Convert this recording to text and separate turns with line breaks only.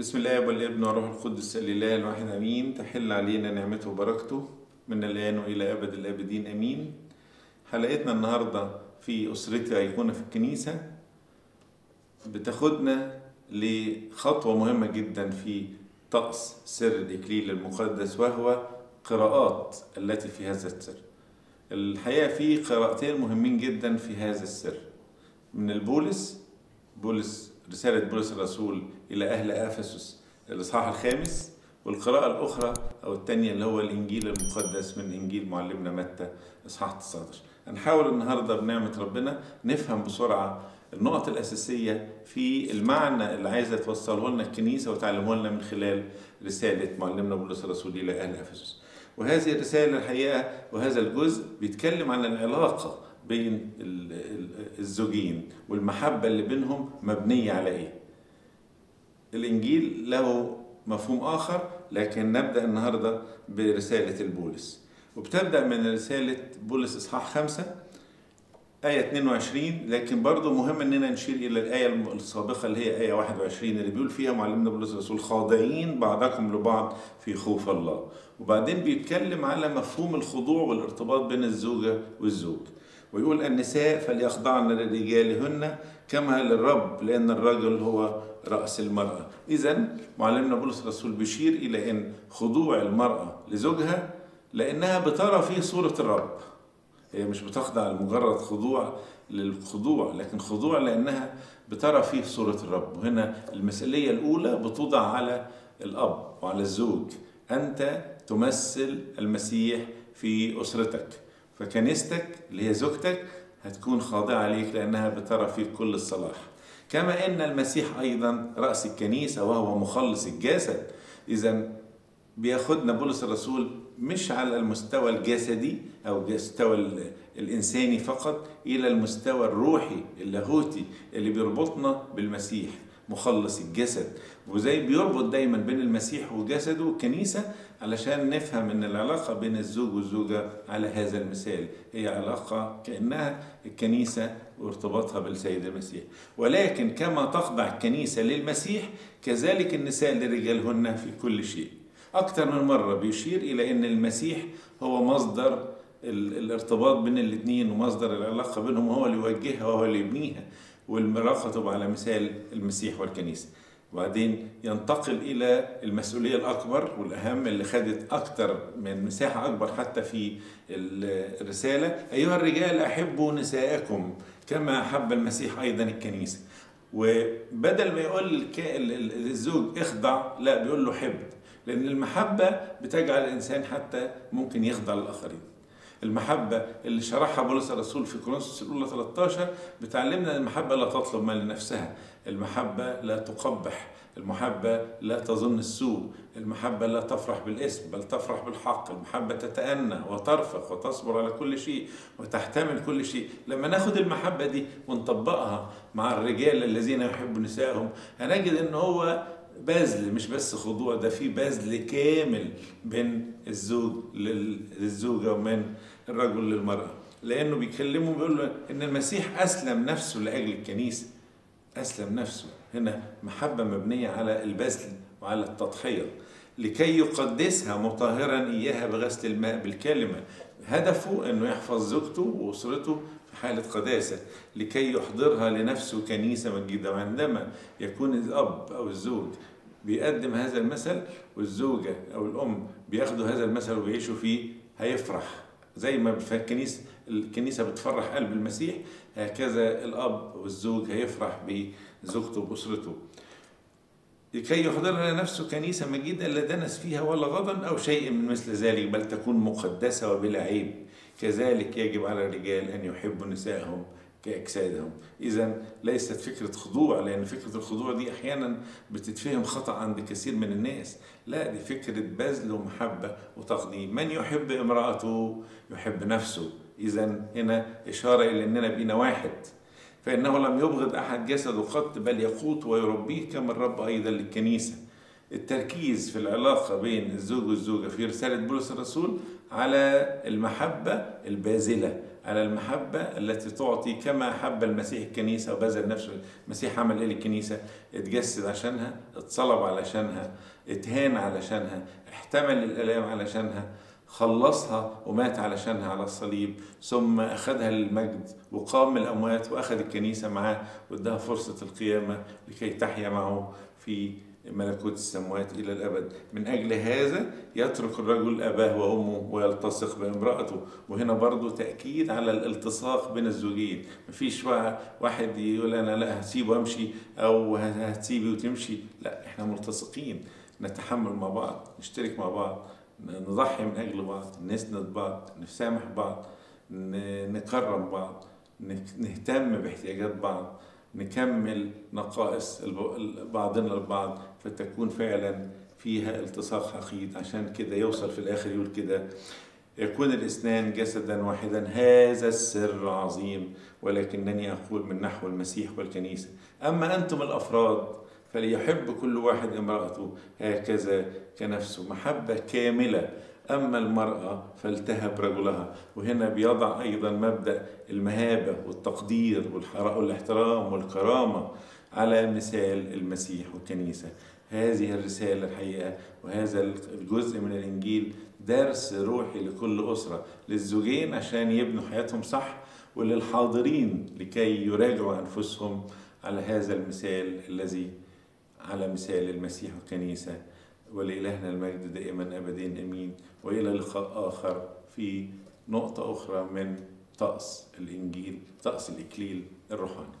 بسم الله والابن والروح القدس الاله الواحد آمين. تحل علينا نعمته وبركته. من الآن وإلى أبد الأبدين آمين. حلقتنا النهارده في أسرتي أيقونة في الكنيسة. بتاخدنا لخطوة مهمة جدا في طقس سر الإكليل المقدس وهو قراءات التي في هذا السر. الحقيقة في قراءتين مهمين جدا في هذا السر. من البولس بولس رسالة بولس الرسول إلى أهل أفسس الإصحاح الخامس والقراءة الأخرى أو الثانية اللي هو الإنجيل المقدس من إنجيل معلمنا متى إصحاح 19 هنحاول النهاردة بنعمة ربنا نفهم بسرعة النقط الأساسية في المعنى اللي عايزة توصله لنا الكنيسة وتعلمه لنا من خلال رسالة معلمنا بولس الرسول إلى أهل أفسس. وهذه الرسالة الحقيقة وهذا الجزء بيتكلم عن العلاقة بين الزوجين والمحبة اللي بينهم مبنية على إيه؟ الإنجيل له مفهوم آخر لكن نبدأ النهاردة برسالة البولس. وبتبدأ من رسالة بولس إصحاح خمسة آية 22 لكن برضه مهم إننا نشير إلى الآية السابقة اللي هي آية 21 اللي بيقول فيها معلمنا بولس الرسول خاضعين بعضكم لبعض في خوف الله. وبعدين بيتكلم على مفهوم الخضوع والارتباط بين الزوجة والزوج. ويقول النساء فليخضعن لرجالهن كما للرب لأن الرجل هو رأس المرأة. إذا معلمنا بولس الرسول بيشير إلى أن خضوع المرأة لزوجها لأنها بترى فيه صورة الرب. هي مش بتخضع لمجرد خضوع للخضوع لكن خضوع لأنها بترى فيه صورة الرب. وهنا المسؤولية الأولى بتوضع على الأب وعلى الزوج. أنت تمثل المسيح في أسرتك. فكنيستك اللي هي زوجتك هتكون خاضعة ليك لأنها بترى فيك كل الصلاح. كما أن المسيح أيضا رأس الكنيسة وهو مخلص الجسد. إذا بياخدنا بولس الرسول مش على المستوى الجسدي أو المستوى الإنساني فقط إلى المستوى الروحي اللاهوتي اللي بيربطنا بالمسيح. مخلص الجسد. وزي بيربط دايما بين المسيح وجسده والكنيسة علشان نفهم إن العلاقة بين الزوج والزوجة على هذا المثال. هي علاقة كأنها الكنيسة وارتباطها بالسيد المسيح. ولكن كما تخضع الكنيسة للمسيح كذلك النساء لرجالهن في كل شيء. أكثر من مرة بيشير إلى أن المسيح هو مصدر الارتباط بين الاثنين ومصدر العلاقة بينهم وهو اللي يوجهها وهو اللي يبنيها. والمراقة تبقى على مثال المسيح والكنيسة. وبعدين ينتقل إلى المسؤولية الأكبر والأهم اللي خدت أكتر من مساحة أكبر حتى في الرسالة. أيها الرجال أحبوا نساءكم كما أحب المسيح أيضا الكنيسة. وبدل ما يقول الزوج اخضع لا بيقول له حب. لأن المحبة بتجعل الإنسان حتى ممكن يخضع للآخرين. المحبة اللي شرحها بولس الرسول في كورنثوس الأولى 13 بتعلمنا أن المحبة لا تطلب ما لنفسها المحبة لا تقبح المحبة لا تظن السوء المحبة لا تفرح بالاسم بل تفرح بالحق. المحبة تتأنى وترفق وتصبر على كل شيء وتحتمل كل شيء. لما ناخد المحبة دي ونطبقها مع الرجال الذين يحبوا نسائهم هنجد إن هو بذل مش بس خضوع ده في بذل كامل بين الزوج للزوجة ومن الرجل للمرأة. لأنه بيكلمه بيقول له إن المسيح أسلم نفسه لأجل الكنيسة. أسلم نفسه. هنا محبة مبنية على البذل وعلى التضحية. لكي يقدسها مطهرا إياها بغسل الماء بالكلمة. هدفه أنه يحفظ زوجته وأسرته في حالة قداسة لكي يحضرها لنفسه كنيسة مجيدة وعندما يكون الأب أو الزوج بيقدم هذا المثل والزوجة أو الأم بياخدوا هذا المثل وبيعيشوا فيه هيفرح. زي ما الكنيسة الكنيسة بتفرح قلب المسيح هكذا الأب والزوج هيفرح بزوجته وأسرته. لكي يحضرها لنفسه كنيسة مجيدة لا دنس فيها ولا غضن أو شيء من مثل ذلك بل تكون مقدسة وبلا عيب. كذلك يجب على الرجال أن يحبوا نسائهم كأجسادهم. إذا ليست فكرة خضوع لأن فكرة الخضوع دي أحيانا بتتفهم خطأ عند كثير من الناس. لا دي فكرة بذل ومحبة وتقديم. من يحب امرأته يحب نفسه. إذا هنا إشارة إلى أننا بقينا واحد. فإنه لم يبغض أحد جسده قط بل يقوت ويربيه كما الرب أيضا للكنيسة. التركيز في العلاقة بين الزوج والزوجة في رسالة بولس الرسول على المحبة الباذلة على المحبة التي تعطي كما حب المسيح الكنيسة وبذل نفسه. المسيح عمل إيه للكنيسة؟ اتجسد عشانها اتصلب علشانها اتهان علشانها احتمل الآلام علشانها. خلصها ومات علشانها على الصليب ثم أخذها للمجد وقام من الأموات وأخذ الكنيسة معاه وادها فرصة القيامة لكي تحيا معه في ملكوت السماوات إلى الأبد. من أجل هذا يترك الرجل أباه وأمه ويلتصق بامرأته وهنا برضو تأكيد على الالتصاق بين الزوجين. مفيش واحد يقول أنا لا هسيبه وأمشي أو هتسيبي وتمشي لا إحنا ملتصقين نتحمل مع بعض نشترك مع بعض. نضحي من أجل بعض نسند بعض نسامح بعض نكرم بعض نهتم باحتياجات بعض نكمل نقائص بعضنا البعض فتكون فعلا فيها التصاق حقيقي. عشان كده يوصل في الآخر يقول كده يكون الاثنان جسدا واحدا هذا السر عظيم ولكنني أقول من نحو المسيح والكنيسة. أما أنتم الأفراد فليحب كل واحد امرأته هكذا كنفسه محبة كاملة. أما المرأة فالتهب رجلها. وهنا بيضع أيضا مبدأ المهابة والتقدير والاحترام والكرامة على مثال المسيح والكنيسة. هذه الرسالة الحقيقة وهذا الجزء من الإنجيل درس روحي لكل أسرة للزوجين عشان يبنوا حياتهم صح وللحاضرين لكي يراجعوا أنفسهم على هذا المثال الذي على مثال المسيح والكنيسة ولإلهنا المجد دائما أبدين أمين. وإلى لقاء آخر في نقطة أخرى من طقس الإنجيل طقس الإكليل الروحاني.